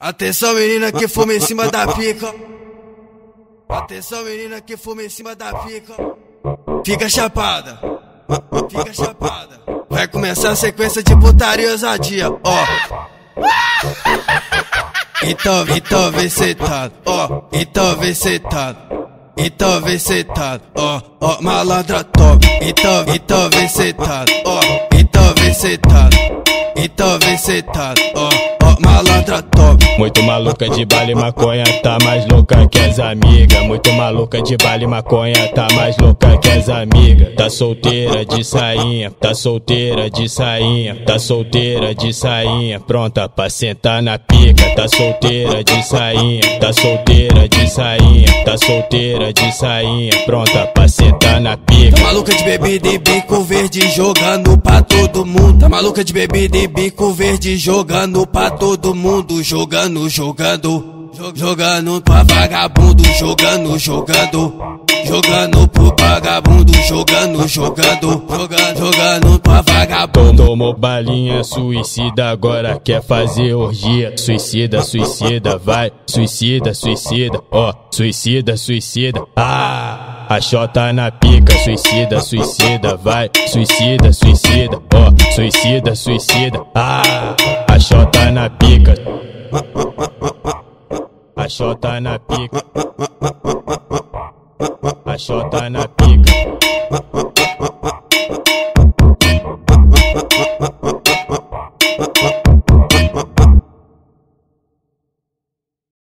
Atenção menina que fuma em cima da pica. Atenção menina que fuma em cima da pica. Fica chapada, fica chapada. Vai começar a sequência de putaria e ousadia, ó. Então, então vem sentado, ó. Então vem sentado. Então vem sentado, ó, ó, malandra top. Então, então vem sentado, ó. Então vem sentado. Então vem sentado, ó malandra top. Muito maluca de baile maconha, tá mais louca que as amigas. Muito maluca de baile maconha, tá mais louca que as amigas. Tá solteira de sainha, tá solteira de sainha, tá solteira de sainha, pronta pra sentar na pica. Tá solteira de sainha, tá solteira de sainha, tá solteira de sainha, pronta pra sentar na pica. Tá maluca de bebida e bico verde jogando pra todo mundo. Tá maluca de bebida e bico verde jogando pra todo mundo. Jogando, jogando. Jogando pra vagabundo, jogando, jogando. Jogando pro vagabundo, jogando, jogando. Jogando, jogando pra vagabundo. Tomou balinha suicida, agora quer fazer orgia. Suicida, suicida, vai. Suicida, suicida, ó. Suicida, suicida, ah. A chota na pica, suicida, suicida, vai, suicida, suicida, ó, oh, suicida, suicida, ah, a chota na pica, a chota na pica, a chota na pica.